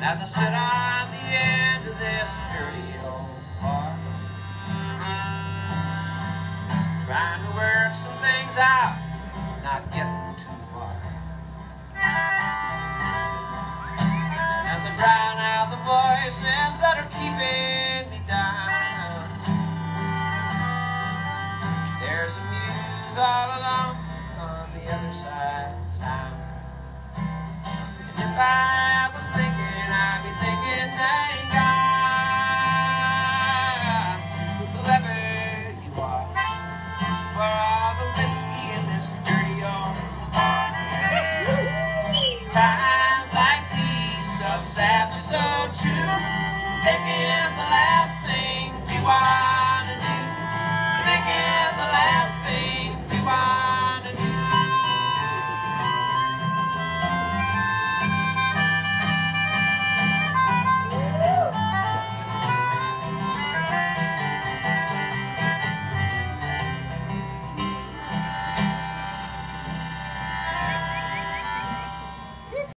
As I sit on the end of this dirty old bar, trying to work some things out, not getting too far. As I drown out the voices that are keeping me down, there's a muse all alone on the Times like these, so sad but so true. Thinking's the last.